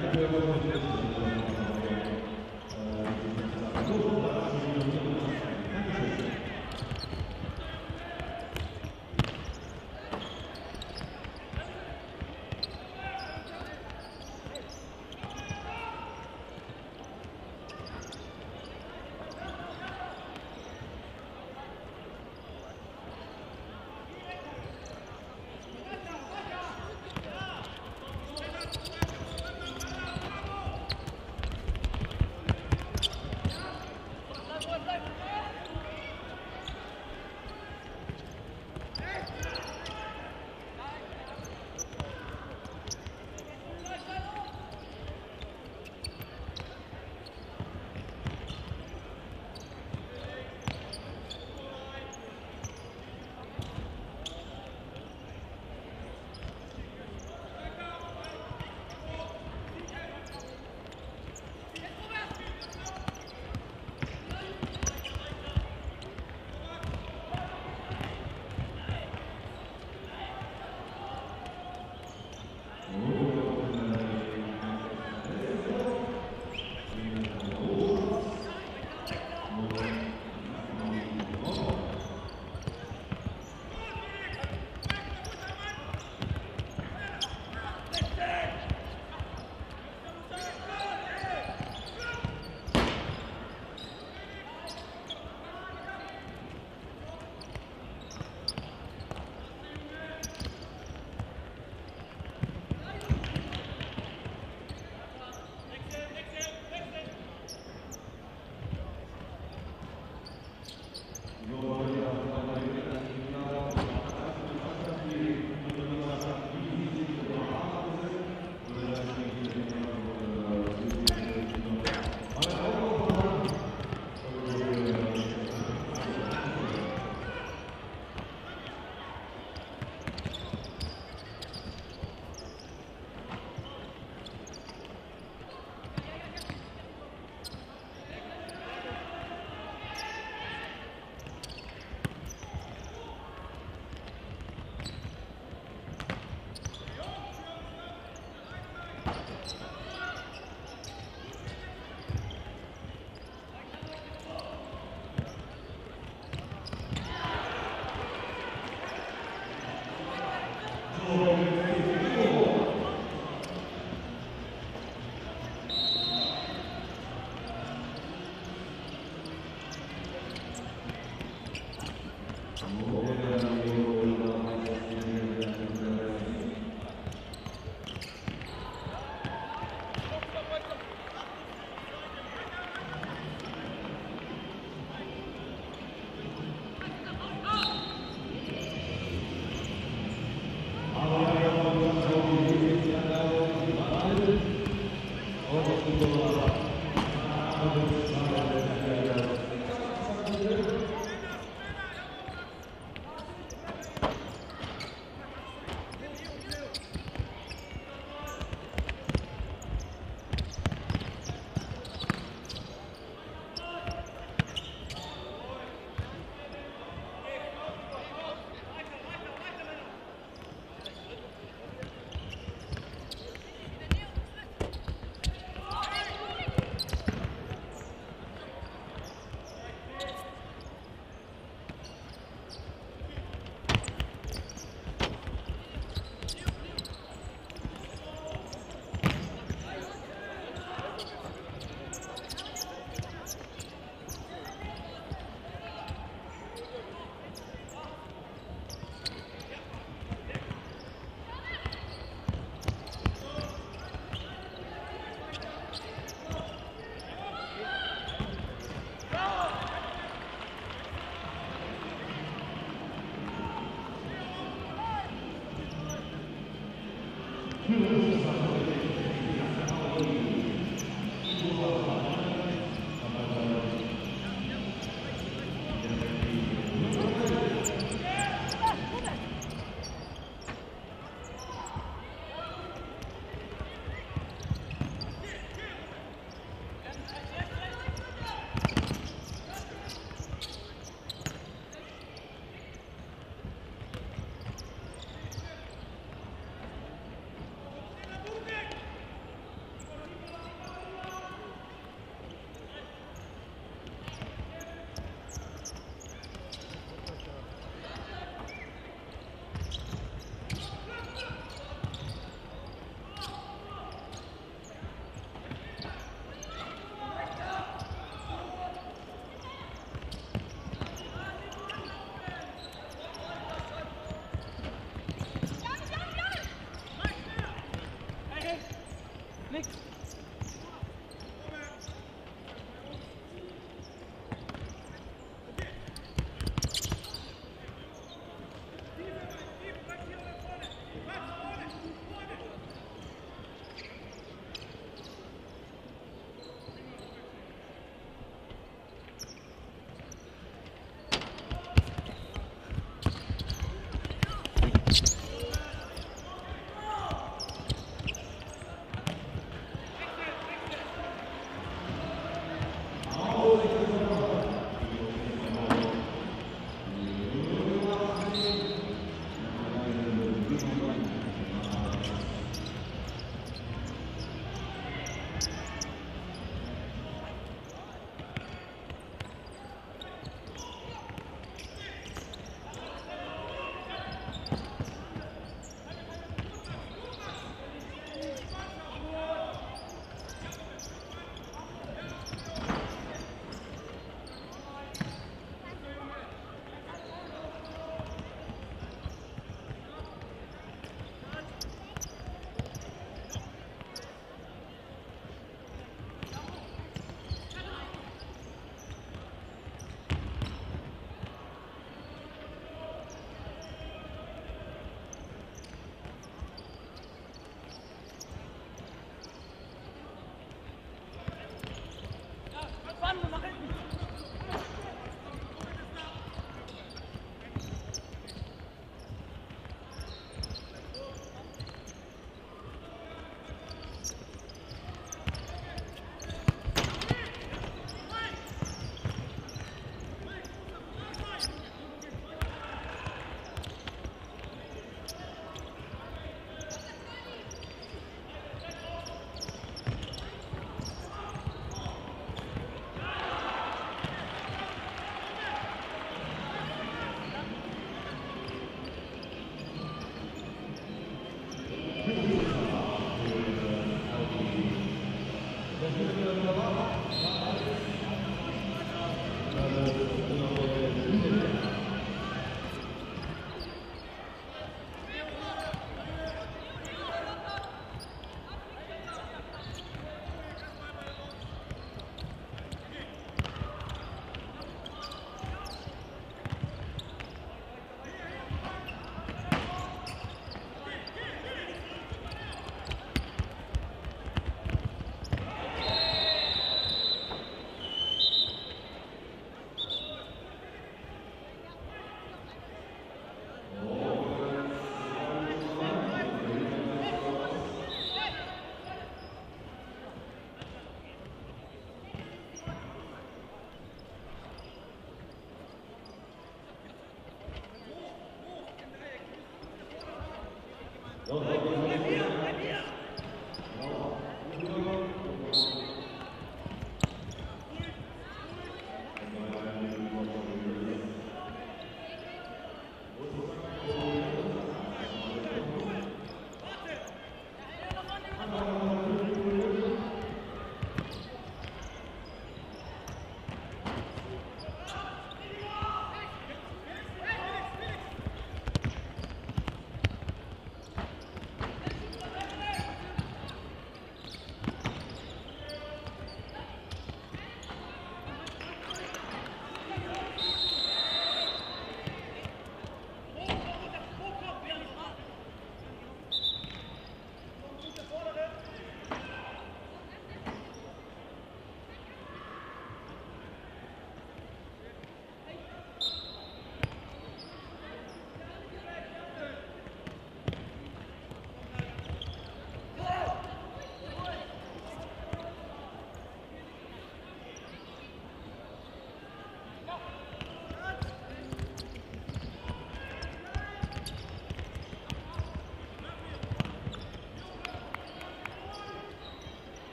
Thank you. 네,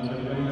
Al revés,